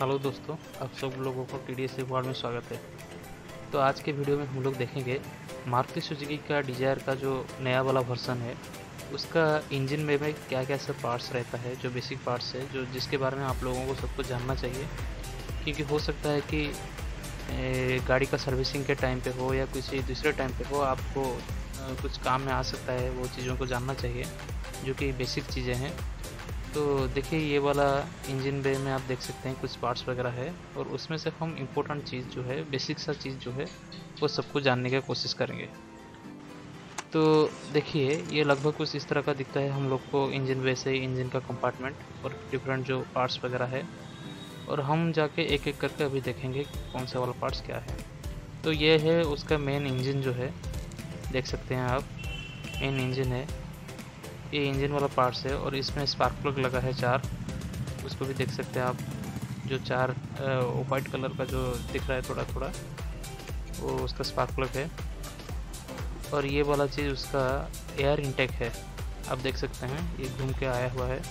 Hello दोस्तों, आप सब लोगों को टी डी एस में स्वागत है। तो आज के वीडियो में हम लोग देखेंगे मारुति सुजुकी का डिज़ायर का जो नया वाला वर्सन है, उसका इंजन में में क्या क्या सब पार्ट्स रहता है, जो बेसिक पार्ट्स है, जो जिसके बारे में आप लोगों को सबको जानना चाहिए। क्योंकि हो सकता है कि गाड़ी का सर्विसिंग के टाइम पे हो या किसी दूसरे टाइम पे हो, आपको कुछ काम में आ सकता है, वो चीज़ों को जानना चाहिए, जो कि बेसिक चीज़ें हैं। तो देखिए, ये वाला इंजन बे में आप देख सकते हैं कुछ पार्ट्स वगैरह है और उसमें से हम इम्पोर्टेंट चीज़ जो है बेसिक सा चीज़ जो है, वो सबको जानने की कोशिश करेंगे। तो देखिए, ये लगभग कुछ इस तरह का दिखता है हम लोग को इंजन बे से इंजन का कंपार्टमेंट और डिफरेंट जो पार्ट्स वगैरह है। और हम जाके एक एक करके अभी देखेंगे कौन सा वाला पार्ट्स क्या है। तो ये है उसका मेन इंजन जो है, देख सकते हैं आप मेन इंजन है। ये इंजन वाला पार्ट्स है और इसमें स्पार्क प्लग लगा है चार। उसको भी देख सकते हैं आप। जो चार वाइट कलर का जो दिख रहा है थोड़ा थोड़ा वो उसका स्पार्क प्लग है। और ये वाला चीज़ उसका एयर इंटेक है। आप देख सकते हैं, ये घूम के आया हुआ है।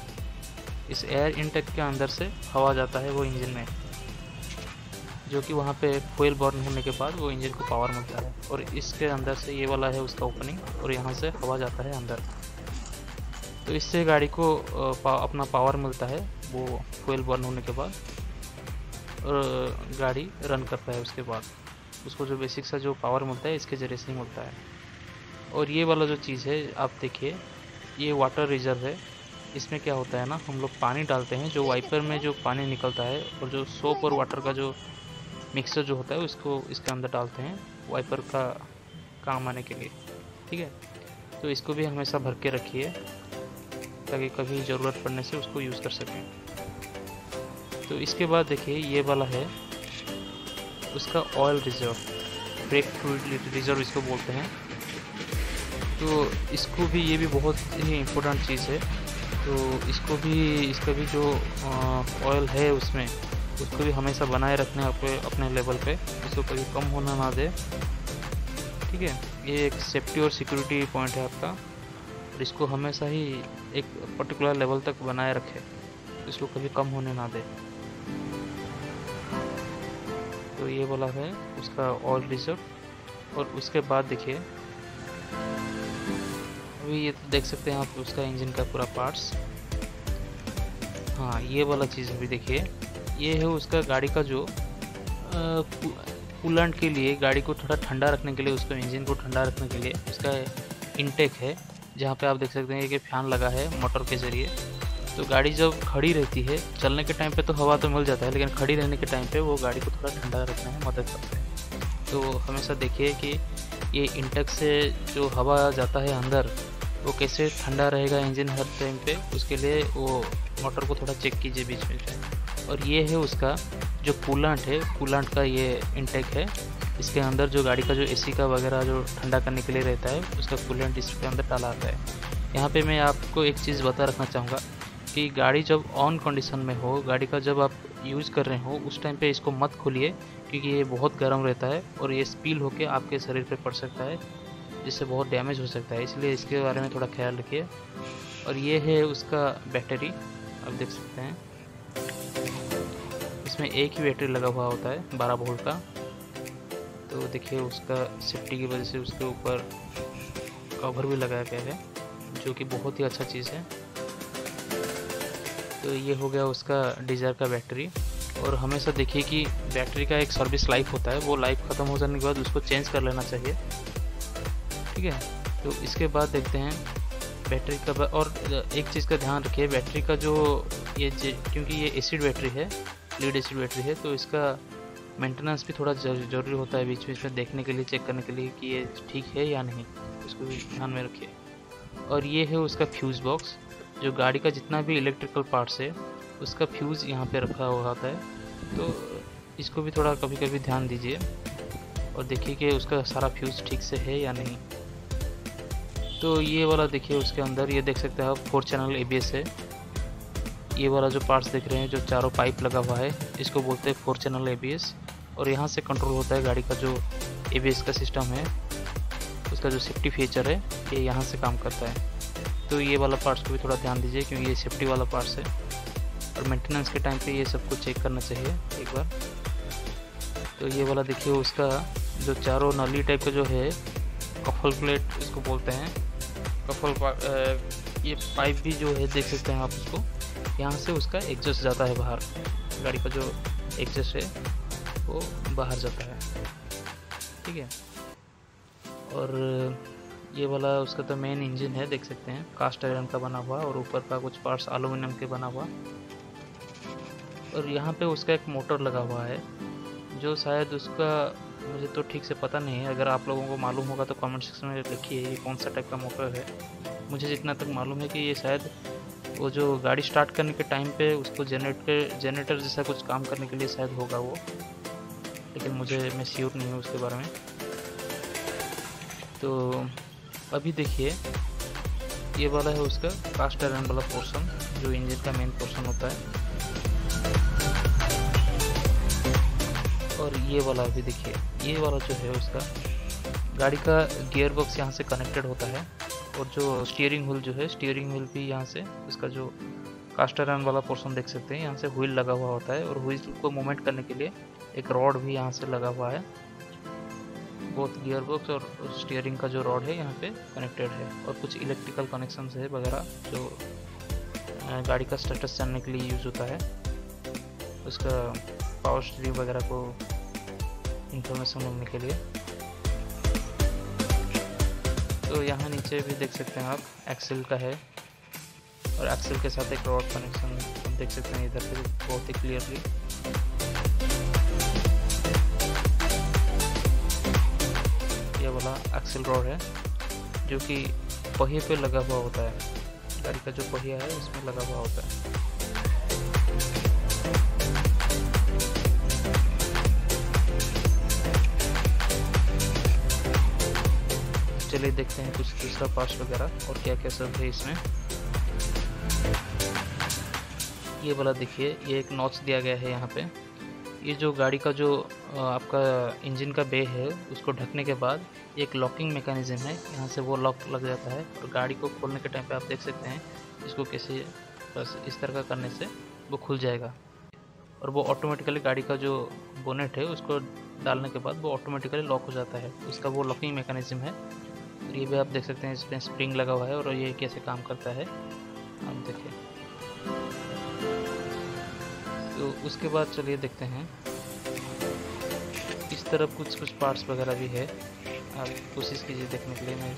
इस एयर इंटेक के अंदर से हवा जाता है वो इंजन में। जो कि वहाँ पे कोयल बर्न होने के बाद वो इंजन को पावर मिलता है। और इसके अंदर से ये वाला है उसका ओपनिंग और यहाँ से हवा जाता है अंदर। तो इससे गाड़ी को पा, अपना पावर मिलता है वो फ्यूल बर्न होने के बाद और गाड़ी रन करता है उसके बाद। उसको जो बेसिक सा जो पावर मिलता है इसके ज़रिए से मिलता है। और ये वाला जो चीज़ है आप देखिए ये वाटर रिज़र्व है। इसमें क्या होता है ना हम लोग पानी डालते हैं जो वाइपर में जो पानी निकलता है और जो सोप और वाटर का जो मिक्सर जो होता है उसको इसके अंदर डालते हैं वाइपर का काम आने के लिए। ठीक है? तो इसको भी हमेशा भर के रखिए। ताकि कभी ज़रूरत पड़ने से उसको यूज़ कर सकें। तो इसके बाद देखिए, ये वाला है। उसका oil reserve brake fluid reserve इसको बोलते हैं। तो इसको भी, ये भी बहुत ही इम्पोर्टेंट चीज़ है। तो इसको भी, इसका भी जो ऑयल है उसमें, उसको भी हमेशा बनाए रखने अपने अपने लेवल पे, इसको कभी कम होना ना दे। ठीक है? ये एक सेफ्टी और सिक्योरिटी पॉइंट है आपका। और इसको हमेशा ही एक पर्टिकुलर लेवल तक बनाए रखे, इसको कभी कम होने ना दे। तो ये वाला है उसका ऑयल रिज़र्व और उसके बाद देखिए, अभी ये तो देख सकते हैं आप उसका इंजन का पूरा पार्ट्स हाँ ये वाला चीज़ अभी देखिए, ये है उसका गाड़ी का जो कूलेंट के लिए, गाड़ी को थोड़ा ठंडा रखने के लिए, उसको इंजन को ठंडा रखने के लिए उसका इनटेक है। जहाँ पे आप देख सकते हैं कि फ़ैन लगा है मोटर के ज़रिए। तो गाड़ी जब खड़ी रहती है, चलने के टाइम पे तो हवा तो मिल जाता है, लेकिन खड़ी रहने के टाइम पे वो गाड़ी को थोड़ा ठंडा रखने में मदद करता है। तो हमेशा देखिए कि ये इंटक से जो हवा जाता है अंदर, वो कैसे ठंडा रहेगा इंजन हर टाइम पे, उसके लिए वो मोटर को थोड़ा चेक कीजिए बीच में। और ये है उसका जो कूलांट है कूलांट का ये इंटेक है। इसके अंदर जो गाड़ी का जो एसी का वगैरह जो ठंडा करने के लिए रहता है, उसका कूलेंट इसके अंदर डाला आता है। यहाँ पे मैं आपको एक चीज़ बता रखना चाहूँगा कि गाड़ी जब ऑन कंडीशन में हो, गाड़ी का जब आप यूज़ कर रहे हो, उस टाइम पे इसको मत खोलिए, क्योंकि ये बहुत गर्म रहता है और ये स्पील होकर आपके शरीर पे पड़ सकता है, जिससे बहुत डैमेज हो सकता है। इसलिए इसके बारे में थोड़ा ख्याल रखिए। और ये है उसका बैटरी आप देख सकते हैं। इसमें एक ही बैटरी लगा हुआ होता है, बारह वोल्ट का। तो देखिए उसका सेफ्टी की वजह से उसके ऊपर कवर भी लगाया गया है, जो कि बहुत ही अच्छा चीज़ है। तो ये हो गया उसका डीजर का बैटरी और हमेशा देखिए कि बैटरी का एक सर्विस लाइफ होता है, वो लाइफ ख़त्म हो जाने के बाद उसको चेंज कर लेना चाहिए। ठीक है? तो इसके बाद देखते हैं बैटरी का और एक चीज़ का ध्यान रखिए बैटरी का जो ये क्योंकि ये एसिड बैटरी है लीड एसिड बैटरी है तो इसका मेंटेनेंस भी थोड़ा ज़रूरी होता है बीच बीच में देखने के लिए चेक करने के लिए कि ये ठीक है या नहीं। इसको भी ध्यान में रखिए। और ये है उसका फ्यूज़ बॉक्स जो गाड़ी का जितना भी इलेक्ट्रिकल पार्ट्स है, उसका फ्यूज़ यहाँ पे रखा हुआ होता है। तो इसको भी थोड़ा कभी कभी ध्यान दीजिए और देखिए कि उसका सारा फ्यूज़ ठीक से है या नहीं। तो ये वाला देखिए उसके अंदर, ये देख सकते हैं आप फोर चैनल एबीएस है। ये वाला जो पार्ट्स देख रहे हैं, जो चारों पाइप लगा हुआ है, इसको बोलते हैं फोर चैनल एबीएस और यहाँ से कंट्रोल होता है गाड़ी का जो एबीएस का सिस्टम है, उसका जो सेफ्टी फीचर है, ये यहाँ से काम करता है। तो ये वाला पार्ट्स को भी थोड़ा ध्यान दीजिए, क्योंकि ये सेफ्टी वाला पार्ट्स है। और मेंटेनेंस के टाइम पे ये सब कुछ चेक करना चाहिए एक बार। तो ये वाला देखिए, उसका जो चारों नली टाइप का जो है, कफल प्लेट इसको बोलते हैं। कफल ये पाइप भी जो है, देख सकते हैं आप उसको। यहाँ से उसका एग्जस्ट जाता है बाहर। गाड़ी का जो एग्जस्ट है, वो बाहर जाता है। ठीक है? और ये वाला, उसका तो मेन इंजन है, देख सकते हैं। कास्ट आयरन का बना हुआ और ऊपर का कुछ पार्ट्स एलुमिनियम के बना हुआ। और यहाँ पे उसका एक मोटर लगा हुआ है, जो शायद उसका, मुझे तो ठीक से पता नहीं है। अगर आप लोगों को मालूम होगा तो कमेंट सेक्शन में लिखिए ये कौन सा टाइप का मोटर है। मुझे जितना तक मालूम है कि ये शायद वो जो गाड़ी स्टार्ट करने के टाइम पे उसको जनरेटर जनरेटर जैसा कुछ काम करने के लिए शायद होगा वो। लेकिन मुझे मैं श्योर नहीं हूँ उसके बारे में। तो अभी देखिए, ये वाला है उसका कास्ट आयरन वाला पोर्शन जो इंजन का मेन पोर्शन होता है। और ये वाला अभी देखिए, ये वाला जो है उसका, गाड़ी का गियर बॉक्स यहाँ से कनेक्टेड होता है। और जो स्टीयरिंग व्हील जो है स्टीयरिंग व्हील भी यहाँ से, इसका जो कास्टर रन वाला पोर्शन देख सकते हैं, यहाँ से व्हील लगा हुआ होता है और व्हील को मूवमेंट करने के लिए एक रॉड भी यहाँ से लगा हुआ है। बोथ गियर बॉक्स और स्टीयरिंग का जो रॉड है, यहाँ पे कनेक्टेड है और कुछ इलेक्ट्रिकल कनेक्शन है वगैरह जो गाड़ी का स्टेटस जानने के लिए यूज़ होता है। उसका पावर स्टीयरिंग वगैरह को इंफॉर्मेशन मिलने के लिए। तो यहाँ नीचे भी देख सकते हैं आप एक्सेल का है। और एक्सेल के साथ एक रॉड कनेक्शन हम देख सकते हैं इधर से बहुत ही क्लियरली ये वाला एक्सेल रॉड है, जो कि पहिए पे लगा हुआ होता है। गाड़ी का जो पहिया है उसमें लगा हुआ होता है। चलिए देखते हैं कुछ दूसरा पार्ट्स वगैरह और क्या क्या सब है इसमें। ये वाला देखिए, ये एक नॉच दिया गया है यहाँ पे। ये जो गाड़ी का जो आपका इंजन का बे है, उसको ढकने के बाद एक लॉकिंग मेकानिज़म है। यहाँ से वो लॉक लग जाता है और गाड़ी को खोलने के टाइम पे आप देख सकते हैं इसको कैसे, बस इस तरह का करने से वो खुल जाएगा। और वो ऑटोमेटिकली गाड़ी का जो बोनेट है, उसको डालने के बाद वो ऑटोमेटिकली लॉक हो जाता है। उसका वो लॉकिंग मेकानिज़म है। और ये भी आप देख सकते हैं इसमें स्प्रिंग लगा हुआ है और ये कैसे काम करता है। आप देखिए तो उसके बाद चलिए देखते हैं। इस तरफ़ कुछ कुछ पार्ट्स वगैरह भी है। आप कोशिश कीजिए देखने के लिए, मैं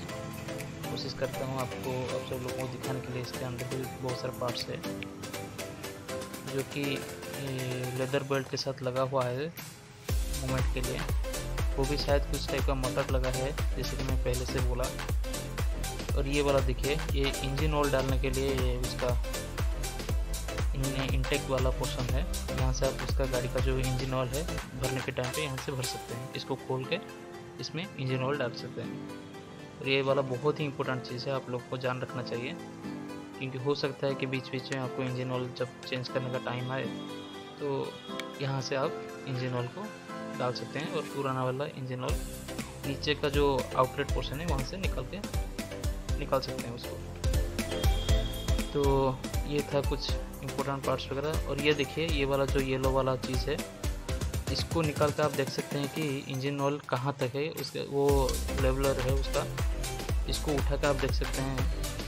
कोशिश करता हूँ आपको आप सब लोगों को दिखाने के लिए, इसके अंदर भी बहुत सारे पार्ट्स है। जो कि लेदर बेल्ट के साथ लगा हुआ है मूवमेंट के लिए। वो भी शायद कुछ टाइप का मोटर लगा है, जैसे कि मैं पहले से बोला। और ये वाला देखिए, ये इंजन ऑयल डालने के लिए ये उसका इंटेक वाला पोर्शन है। यहाँ से आप उसका गाड़ी का जो इंजन ऑयल है, भरने के टाइम पे यहाँ से भर सकते हैं। इसको खोल के इसमें इंजन ऑयल डाल सकते हैं। और ये वाला बहुत ही इंपॉर्टेंट चीज़ है, आप लोग को जान रखना चाहिए। क्योंकि हो सकता है कि बीच बीच में आपको इंजन ऑयल जब चेंज करने का टाइम आए तो यहाँ से आप इंजन ऑयल को डाल सकते हैं और पुराना वाला इंजन ऑयल नीचे का जो आउटलेट पोर्शन है, वहाँ से निकल के निकाल सकते हैं उसको। तो ये था कुछ इम्पोर्टेंट पार्ट्स वगैरह। और ये देखिए, ये वाला जो येलो वाला चीज़ है, इसको निकाल कर आप देख सकते हैं कि इंजन ऑयल कहाँ तक है, उसके वो लेवलर है उसका। इसको उठा कर आप देख सकते हैं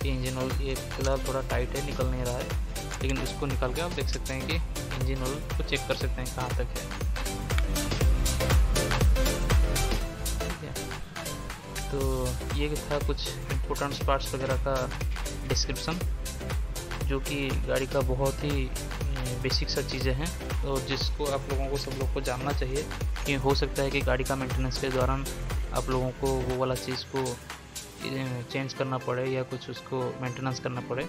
कि इंजन ऑयल ये फ़िलहाल थोड़ा टाइट है, निकल नहीं रहा है। लेकिन इसको निकाल के आप देख सकते हैं कि इंजन ऑयल को चेक कर सकते हैं कहाँ तक है। तो ये था कुछ इम्पोर्टेंट पार्ट्स वगैरह का डिस्क्रिप्शन जो कि गाड़ी का बहुत ही बेसिक सा चीज़ें हैं। और तो जिसको आप लोगों को सब लोग को जानना चाहिए कि हो सकता है कि गाड़ी का मेंटेनेंस के दौरान आप लोगों को वो वाला चीज़ को चेंज करना पड़े या कुछ उसको मेंटेनेंस करना पड़े।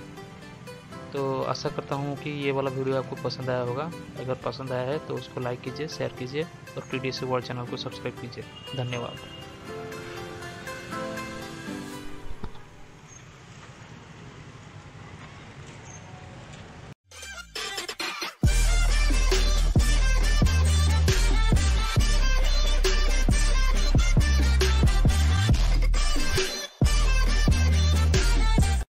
तो आशा करता हूँ कि ये वाला वीडियो आपको पसंद आया होगा। अगर पसंद आया है तो उसको लाइक कीजिए शेयर कीजिए और टी डी वर्ल्ड चैनल को सब्सक्राइब कीजिए। धन्यवाद।